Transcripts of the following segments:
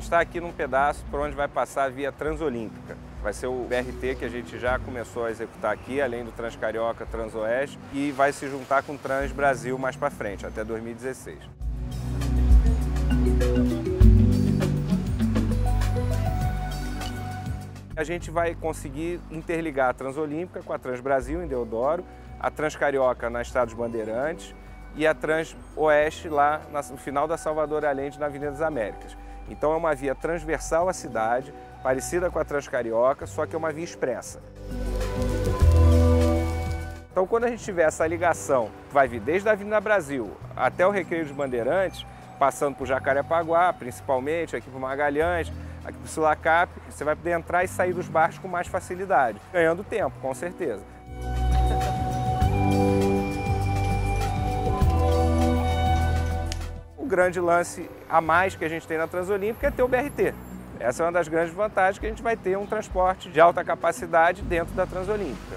gente está aqui num pedaço por onde vai passar a via Transolímpica. Vai ser o BRT que a gente já começou a executar aqui, além do Transcarioca, Transoeste, e vai se juntar com o Trans Brasil mais para frente, até 2016. A gente vai conseguir interligar a Transolímpica com a Transbrasil em Deodoro, a Transcarioca na Estados Bandeirantes e a Transoeste lá no final da Salvador Allende na Avenida das Américas. Então é uma via transversal à cidade, parecida com a Transcarioca, só que é uma via expressa. Então quando a gente tiver essa ligação, vai vir desde a Avenida Brasil até o Recreio dos Bandeirantes, passando por Jacarepaguá, principalmente, aqui por Magalhães, aqui por Silacap, você vai poder entrar e sair dos barcos com mais facilidade, ganhando tempo, com certeza. Grande lance a mais que a gente tem na Transolímpica é ter o BRT. Essa é uma das grandes vantagens que a gente vai ter um transporte de alta capacidade dentro da Transolímpica.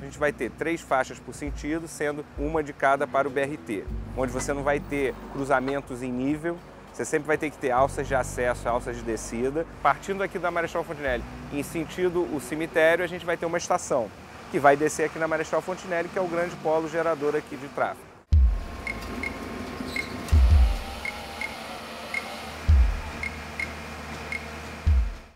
A gente vai ter três faixas por sentido, sendo uma de cada para o BRT, onde você não vai ter cruzamentos em nível, você sempre vai ter que ter alças de acesso, alças de descida. Partindo aqui da Marechal Fontenelle em sentido o cemitério, a gente vai ter uma estação que vai descer aqui na Marechal Fontinelli, que é o grande polo gerador aqui de tráfego.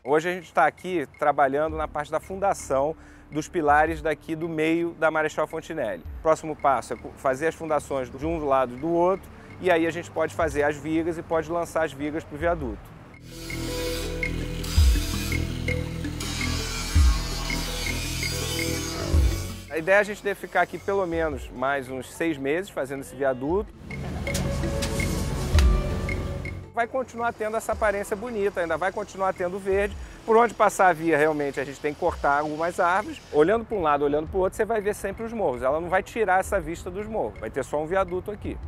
Hoje a gente está aqui trabalhando na parte da fundação dos pilares daqui do meio da Marechal Fontinelli. Próximo passo é fazer as fundações de um lado e do outro, e aí a gente pode fazer as vigas e pode lançar as vigas para o viaduto. A ideia é a gente deve ficar aqui pelo menos mais uns seis meses fazendo esse viaduto. Vai continuar tendo essa aparência bonita, ainda vai continuar tendo verde. Por onde passar a via, realmente, a gente tem que cortar algumas árvores. Olhando para um lado, olhando para o outro, você vai ver sempre os morros. Ela não vai tirar essa vista dos morros, vai ter só um viaduto aqui.